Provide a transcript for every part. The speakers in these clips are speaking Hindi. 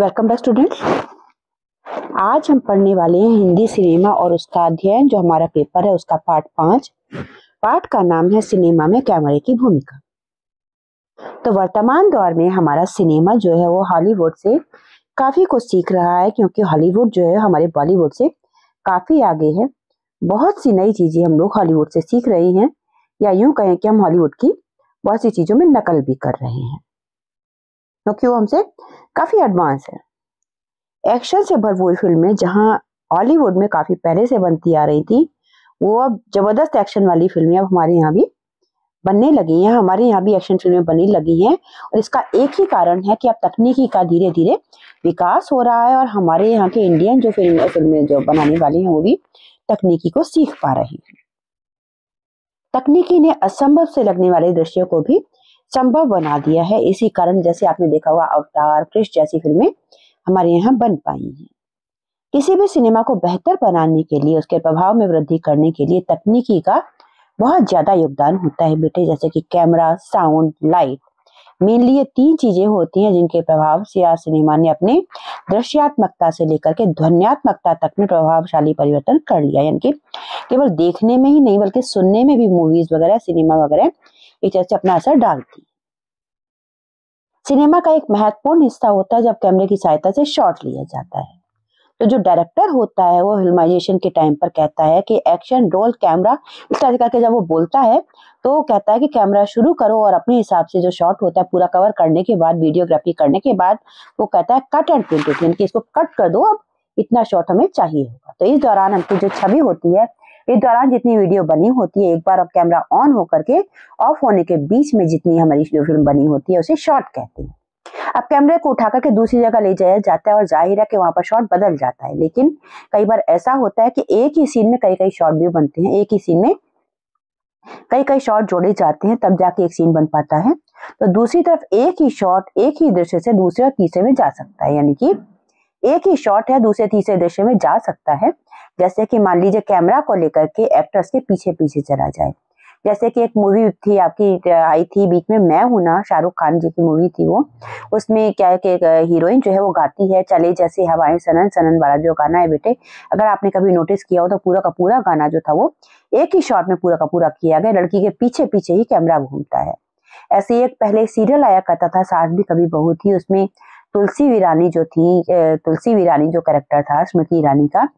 वेलकम बैक स्टूडेंट्स आज हम पढ़ने वाले हैं हिंदी सिनेमा और उसका अध्ययन, जो हमारा पेपर है, उसका पार्ट पाँच। पार्ट का नाम है सिनेमा में कैमरे की भूमिका। तो वर्तमान दौर में हमारा सिनेमा जो है, वो हॉलीवुड से काफ़ी कुछ सीख रहा है, क्योंकि हॉलीवुड जो है, हमारे बॉलीवुड से काफ़ी आगे है। बहुत सी नई चीज़ें हम लोग हॉलीवुड से सीख रहे हैं, या यूँ कहें कि हम हॉलीवुड की बहुत सी चीज़ों में नकल भी कर रहे हैं। क्योंकि वो हमसे? काफ़ी एडवांस है। एक्शन से भरपूर फ़िल्में जहाँ हॉलीवुड में काफ़ी पहले से बनती आ रही थी, वो अब ज़बरदस्त एक्शन वाली फ़िल्में अब हमारे यहाँ भी बनने लगी हैं। हमारे यहाँ भी एक्शन फ़िल्में बनने लगी हैं और इसका एक ही कारण है कि अब तकनीकी का धीरे धीरे विकास हो रहा है और हमारे यहाँ के इंडियन जो फ़िल्म फ़िल्में जो बनाने वाली हैं, वो भी तकनीकी को सीख पा रही हैं। तकनीकी ने असंभव से लगने वाले दृश्यों को भी संभव बना दिया है। इसी कारण जैसे आपने देखा हुआ, अवतार क्रिश जैसी फ़िल्में हमारे यहाँ बन पाई हैं। किसी भी सिनेमा को बेहतर बनाने के लिए, उसके प्रभाव में वृद्धि करने के लिए तकनीकी का बहुत ज़्यादा योगदान होता है बेटे, जैसे कि कैमरा, साउंड, लाइट। मेनली ये तीन चीज़ें होती हैं जिनके प्रभाव से आज सिनेमा ने अपने दृश्यात्मकता से लेकर के ध्वनियात्मकता तक में प्रभावशाली परिवर्तन कर लिया यानी कि केवल देखने में ही नहीं, बल्कि सुनने में भी मूवीज़ वगैरह सिनेमा वगैरह एक से अपना असर डालती सिनेमा का एक महत्वपूर्ण हिस्सा होता है जब कैमरे की सहायता से शॉट लिया जाता है। तो जो डायरेक्टर होता है, वो फिल्माइजेशन के टाइम पर कहता है कि एक्शन रोल कैमरा, इस तरह करके जब वो बोलता है तो वो कहता है कि कैमरा शुरू करो और अपने हिसाब से जो शॉट होता है, पूरा कवर करने के बाद, वीडियोग्राफी करने के बाद, वो कहता है कट एंड प्रिंट, यानी कि इसको कट कर दो, अब इतना शॉट हमें चाहिए होगा। तो इस दौरान हमको जो छवि होती है इस दौरान जितनी वीडियो बनी होती है, एक बार अब कैमरा ऑन होकर के ऑफ़ होने के बीच में जितनी हमारी जो फ़िल्म बनी होती है, उसे शॉर्ट कहते हैं। अब कैमरे को उठा करके दूसरी जगह ले जाया जाता है और ज़ाहिर है कि वहाँ पर शॉट बदल जाता है। लेकिन कई बार ऐसा होता है कि एक ही सीन में कई कई शॉट भी बनते हैं। एक ही सीन में कई कई शॉट जोड़े जाते हैं, तब जाके एक सीन बन पाता है। तो दूसरी तरफ़ एक ही शॉट एक ही दृश्य से दूसरे और तीसरे में जा सकता है। यानी कि एक ही शॉट है, दूसरे तीसरे दृश्य में जा सकता है। जैसे कि मान लीजिए कैमरा को लेकर के एक्टर्स के पीछे पीछे चला जाए। जैसे कि एक मूवी थी, आपकी आई थी बीच में, मैं हूँ ना, शाहरुख खान जी की मूवी थी वो। उसमें क्या है कि हीरोइन जो है वो गाती है, चले जैसे हवाएँ सनन सनन वाला जो गाना है बेटे, अगर आपने कभी नोटिस किया हो तो पूरा का पूरा गाना जो था वो, एक ही शॉट में पूरा का पूरा किया गया, लड़की के पीछे पीछे ही कैमरा घूमता है। ऐसे एक पहले सीरियल आया करता था, सास भी कभी बहू थी, उसमें तुलसी वीरानी जो थी तुलसी वीरानी जो करेक्टर था, स्मृति ईरानी का,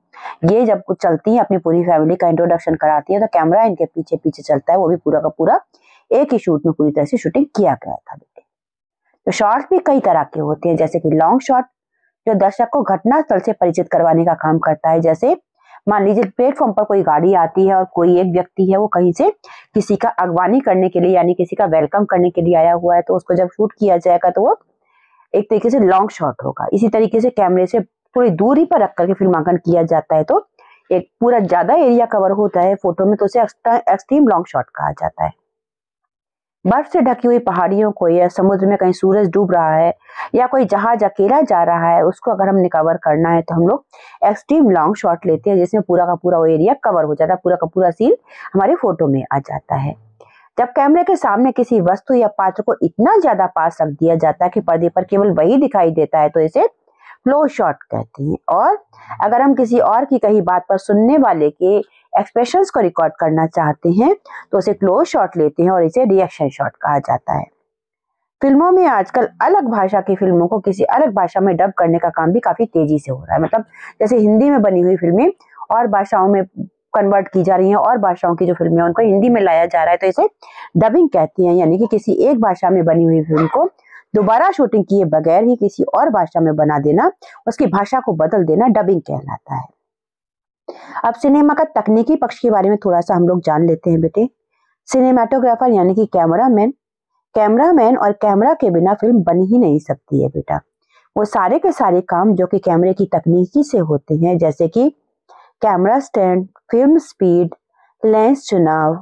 ये जब कुछ चलती है, अपनी पूरी फैमिली का इंट्रोडक्शन कराती है तो कैमरा इनके पीछे पीछे चलता है, वो भी पूरा का पूरा एक ही शूट में पूरी तरह से शूटिंग किया गया था बेटे। तो शॉर्ट भी कई तरह के होते हैं, जैसे कि लॉन्ग शॉर्ट जो दर्शक को घटनास्थल से परिचित करवाने का काम करता है, जैसे मान लीजिए प्लेटफॉर्म पर कोई गाड़ी आती है और कोई एक व्यक्ति है, वो कहीं से किसी का अगवानी करने के लिए, यानी किसी का वेलकम करने के लिए आया हुआ है तो उसको जब शूट किया जाएगा तो वो एक तरीके से लॉन्ग शॉट होगा। इसी तरीके से कैमरे से थोड़ी दूरी पर रख करके फिल्मांकन किया जाता है तो एक पूरा ज़्यादा एरिया कवर होता है फ़ोटो में तो उसे एक्सट्रीम लॉन्ग शॉट कहा जाता है। बर्फ़ से ढकी हुई पहाड़ियों को या समुद्र में कहीं सूरज डूब रहा है या कोई जहाज़ अकेला जा रहा है, उसको अगर हमने कवर करना है तो हम लोग एक्सट्रीम लॉन्ग शॉट लेते हैं, जिसमें पूरा का पूरा वो एरिया कवर हो जाता है, पूरा का पूरा सीन हमारी फ़ोटो में आ जाता है। जब कैमरे के सामने किसी वस्तु या पात्र को इतना ज़्यादा पास रख दिया जाता है कि पर्दे पर केवल वही दिखाई देता है तो इसे फ्लो शॉट कहते हैं। और अगर हम किसी और की कही बात पर सुनने वाले के एक्सप्रेशंस को रिकॉर्ड करना चाहते हैं तो उसे क्लोज शॉट लेते हैं और इसे रिएक्शन शॉट कहा जाता है। फ़िल्मों में आजकल अलग भाषा की फ़िल्मों को किसी अलग भाषा में डब करने का काम भी काफ़ी तेज़ी से हो रहा है। मतलब जैसे हिंदी में बनी हुई फ़िल्में और भाषाओं में कन्वर्ट की जा रही हैं और भाषाओं की जो फ़िल्में हैं, उनको हिंदी में लाया जा रहा है। तो इसे डबिंग कहती हैं, यानी कि किसी एक भाषा में बनी हुई फ़िल्म को दोबारा शूटिंग किए बगैर ही किसी और भाषा में बना देना, उसकी भाषा को बदल देना डबिंग कहलाता है। अब सिनेमा का तकनीकी पक्ष के बारे में थोड़ा सा हम लोग जान लेते हैं बेटे। सिनेमाटोग्राफर यानी कि कैमरामैन कैमरामैन और कैमरा के बिना फ़िल्म बन ही नहीं सकती है बेटा। वो सारे के सारे काम जो कि कैमरे की तकनीकी से होते हैं, जैसे कि camera stand, film speed, lens चुनाव,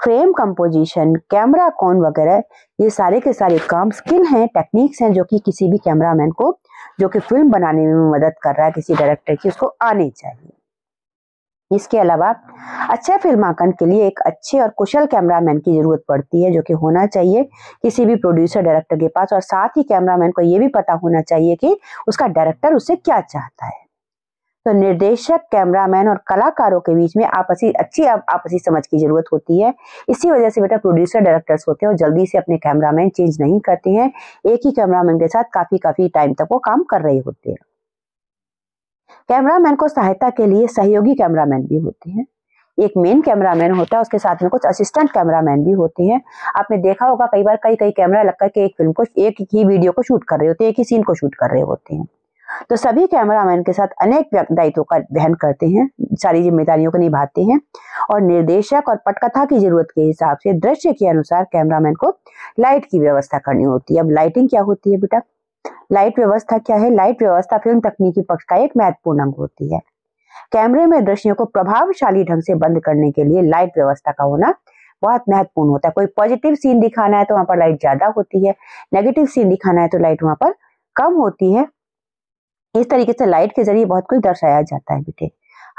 फ्रेम कंपोजिशन, कैमरा कौन वगैरह, ये सारे के सारे काम स्किल हैं, टेक्निक्स हैं जो कि किसी भी कैमरामैन को, जो कि फ़िल्म बनाने में मदद कर रहा है किसी डायरेक्टर की, उसको आने चाहिए। इसके अलावा, अच्छे फिल्मांकन के लिए एक अच्छे और कुशल कैमरामैन की ज़रूरत पड़ती है, जो कि होना चाहिए। किसी भी प्रोड्यूसर, डायरेक्टर के पास और साथ ही कैमरामैन को ये भी पता होना चाहिए कि उसका डायरेक्टर उससे क्या चाहता है। तो निर्देशक कैमरामैन और कलाकारों के बीच में आपसी अच्छी आप, आपसी समझ की ज़रूरत होती है। इसी वजह से बेटा प्रोड्यूसर डायरेक्टर्स होते हैं और जल्दी से अपने कैमरामैन चेंज नहीं करते हैं। एक ही कैमरामैन के साथ काफ़ी काफ़ी टाइम तक वो काम कर रहे होते हैं। कैमरामैन को सहायता के लिए सहयोगी कैमरामैन भी होते हैं। एक मेन कैमरामैन होता है उसके साथ में कुछ असिस्टेंट कैमरामैन भी होते हैं। आपने देखा होगा कई बार कई कई कैमरा लग करके एक फ़िल्म को एक ही वीडियो को शूट कर रहे होते हैं एक ही सीन को शूट कर रहे होते हैं। तो सभी कैमरामैन के साथ अनेक दायित्वों का वहन करते हैं, सारी जिम्मेदारियों को निभाते हैं और निर्देशक और पटकथा की ज़रूरत के हिसाब से दृश्य के अनुसार कैमरामैन को लाइट की व्यवस्था करनी होती है। अब लाइटिंग क्या होती है बेटा? लाइट व्यवस्था क्या है? लाइट व्यवस्था फ़िल्म तकनीकी पक्ष का एक महत्वपूर्ण अंग होती है। कैमरे में दृश्यों को प्रभावशाली ढंग से बंद करने के लिए लाइट व्यवस्था का होना बहुत महत्वपूर्ण होता है। कोई पॉजिटिव सीन दिखाना है तो वहाँ पर लाइट ज़्यादा होती है, नेगेटिव सीन दिखाना है तो लाइट वहाँ पर कम होती है। इस तरीके से लाइट के ज़रिए बहुत कुछ दर्शाया जाता है बेटे।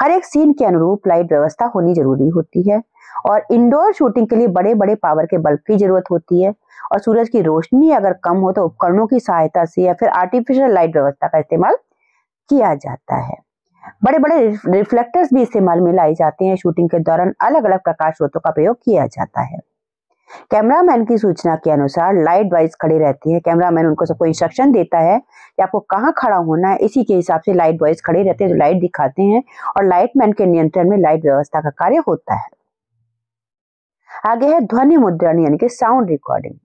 हर एक सीन के अनुरूप लाइट व्यवस्था होनी ज़रूरी होती है और इंडोर शूटिंग के लिए बड़े बड़े पावर के बल्ब की ज़रूरत होती है और सूरज की रोशनी अगर कम हो तो उपकरणों की सहायता से या फिर आर्टिफिशियल लाइट व्यवस्था का इस्तेमाल किया जाता है। बड़े बड़े रिफ्लेक्टर्स भी इस्तेमाल में लाए जाते हैं शूटिंग के दौरान अलग अलग प्रकाश स्रोतों का प्रयोग किया जाता है। कैमरामैन की सूचना के अनुसार लाइट वाइज खड़े रहते हैं। कैमरामैन उनको सबको इंस्ट्रक्शन देता है कि आपको कहाँ खड़ा होना है। इसी के हिसाब से लाइट वाइज खड़े रहते हैं जो लाइट दिखाते हैं और लाइट मैन के नियंत्रण में लाइट व्यवस्था का कार्य होता है। आगे है ध्वनि मुद्रण यानी कि साउंड रिकॉर्डिंग।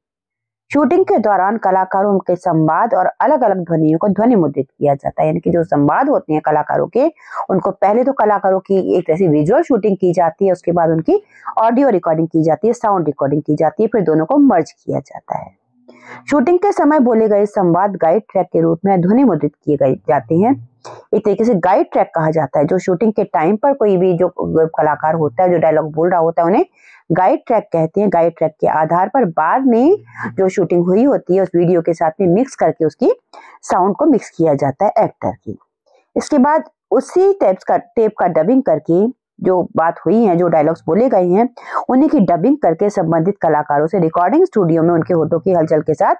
शूटिंग के दौरान कलाकारों के संवाद और अलग अलग ध्वनियों को ध्वनि मुद्रित किया जाता है। यानी कि जो संवाद होते हैं कलाकारों के, उनको पहले तो कलाकारों की एक ऐसी विजुअल शूटिंग की जाती है, उसके बाद उनकी ऑडियो रिकॉर्डिंग की जाती है साउंड रिकॉर्डिंग की जाती है, फिर दोनों को मर्ज किया जाता है। शूटिंग के समय बोले गए संवाद गाइड ट्रैक के रूप में ध्वनि मुद्रित किए गए जाते हैं। एक तरीके से गाइड ट्रैक कहा जाता है, जो शूटिंग के टाइम पर कोई भी जो कलाकार होता है, जो डायलॉग बोल रहा होता है, उन्हें गाइड ट्रैक कहते हैं। गाइड ट्रैक के आधार पर बाद में जो शूटिंग हुई होती है, उस वीडियो के साथ में मिक्स करके उसकी साउंड को मिक्स किया जाता है एक्टर की। इसके बाद उसी टेप्स का टेप का डबिंग करके जो बात हुई है, जो डायलॉग्स बोले गए हैं, उन्हीं की डबिंग करके संबंधित कलाकारों से रिकॉर्डिंग स्टूडियो में उनके होटो की हलचल के साथ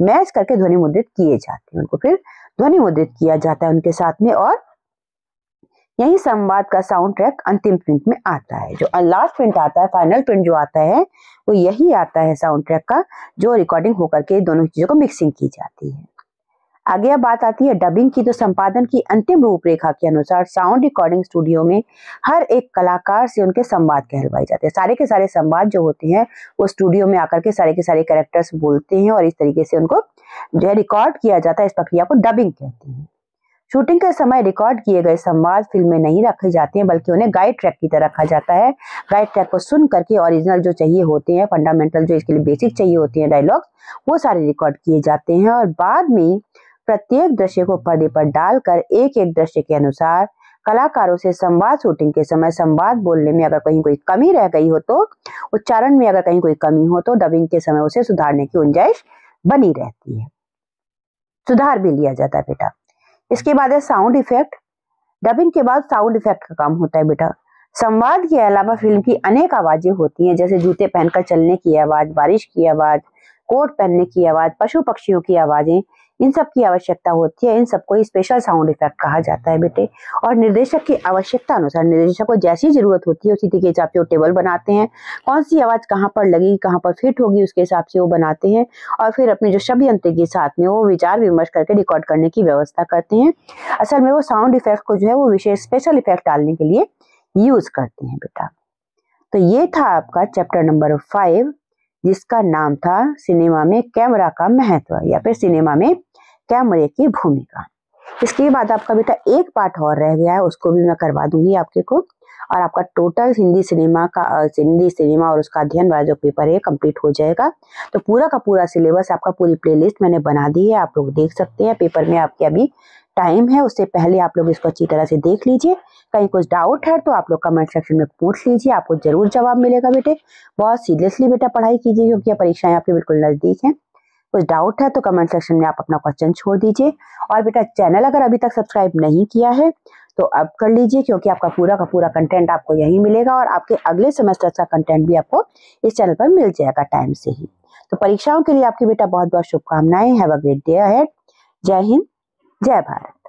मैच करके ध्वनि मुद्रित किए जाते हैं। उनको फिर ध्वनि मुद्रित किया जाता है उनके साथ में और यही संवाद का साउंड ट्रैक अंतिम प्रिंट में आता है। जो लास्ट प्रिंट आता है फाइनल प्रिंट जो आता है, वो यही आता है साउंड ट्रैक का, जो रिकॉर्डिंग होकर के दोनों चीज़ों को मिक्सिंग की जाती है। आगे अब बात आती है डबिंग की तो संपादन की अंतिम रूपरेखा के अनुसार साउंड रिकॉर्डिंग स्टूडियो में हर एक कलाकार से उनके संवाद कहलवाए जाते हैं। सारे के सारे संवाद जो होते हैं, वो स्टूडियो में आकर के सारे के सारे कैरेक्टर्स बोलते हैं और इस तरीके से उनको जो है रिकॉर्ड किया जाता है, इस प्रक्रिया को डबिंग कहते हैं। शूटिंग के समय रिकॉर्ड किए गए संवाद फ़िल्म में नहीं रखे जाते हैं, बल्कि उन्हें गाइड ट्रैक की तरह रखा जाता है। गाइड ट्रैक को सुन करके ओरिजिनल जो चाहिए होते हैं फंडामेंटल जो इसके लिए बेसिक चाहिए होते हैं डायलॉग वो सारे रिकॉर्ड किए जाते हैं और बाद में प्रत्येक दृश्य को पर्दे पर डालकर एक एक दृश्य के अनुसार कलाकारों से संवाद शूटिंग के समय संवाद बोलने में अगर कहीं कोई कमी रह गई हो तो उच्चारण में अगर कहीं कोई कमी हो तो डबिंग के समय उसे सुधारने की गुंजाइश बनी रहती है। सुधार भी लिया जाता है बेटा। इसके बाद है साउंड इफ़ेक्ट डबिंग के बाद साउंड इफ़ेक्ट का काम होता है बेटा। संवाद के अलावा फ़िल्म की अनेक आवाज़ें होती हैं, जैसे जूते पहनकर चलने की आवाज़, बारिश की आवाज़, कोट पहनने की आवाज़ पशु पक्षियों की आवाज़ें इन सब की आवश्यकता होती है, इन सबको स्पेशल साउंड इफ़ेक्ट कहा जाता है बेटे। और निर्देशक की आवश्यकता अनुसार निर्देशक को जैसी ज़रूरत होती है, उसी के हिसाब से वो टेबल बनाते हैं कौन सी आवाज़ कहाँ पर लगेगी कहाँ पर फिट होगी, उसके हिसाब से वो बनाते हैं और फिर अपने जो शब्द यंत्र के साथ में वो विचार विमर्श करके रिकॉर्ड करने की व्यवस्था करते हैं। असल में वो साउंड इफ़ेक्ट को जो है वो विशेष स्पेशल इफ़ेक्ट डालने के लिए यूज़ करते हैं बेटा। तो ये था आपका चैप्टर नंबर फाइव जिसका नाम था सिनेमा में कैमरा का महत्व या फिर सिनेमा में कैमरे की भूमिका। इसके बाद आपका बेटा एक पार्ट और रह गया है, उसको भी मैं करवा दूँगी आपके को। और आपका टोटल हिंदी सिनेमा का हिंदी सिनेमा और उसका अध्ययन वाला जो पेपर है कंप्लीट हो जाएगा। तो पूरा का पूरा सिलेबस आपका पूरी प्लेलिस्ट मैंने बना दी है, आप लोग देख सकते हैं। पेपर में आपके अभी टाइम है, उससे पहले आप लोग इसको अच्छी तरह से देख लीजिए। कहीं कुछ डाउट है तो आप लोग कमेंट सेक्शन में पूछ लीजिए, आपको ज़रूर जवाब मिलेगा बेटे। बहुत सीरियसली बेटा पढ़ाई कीजिए, क्योंकि परीक्षाएँ आपके बिल्कुल नज़दीक हैं। कुछ डाउट है तो कमेंट सेक्शन में आप अपना क्वेश्चन छोड़ दीजिए। और बेटा चैनल अगर अभी तक सब्सक्राइब नहीं किया है तो अब कर लीजिए क्योंकि आपका पूरा का पूरा कंटेंट आपको यही मिलेगा और आपके अगले सेमेस्टर का कंटेंट भी आपको इस चैनल पर मिल जाएगा टाइम से ही। तो परीक्षाओं के लिए आपके बेटा बहुत बहुत शुभकामनाएँ। Have a great day ahead जय हिंद, जय भारत।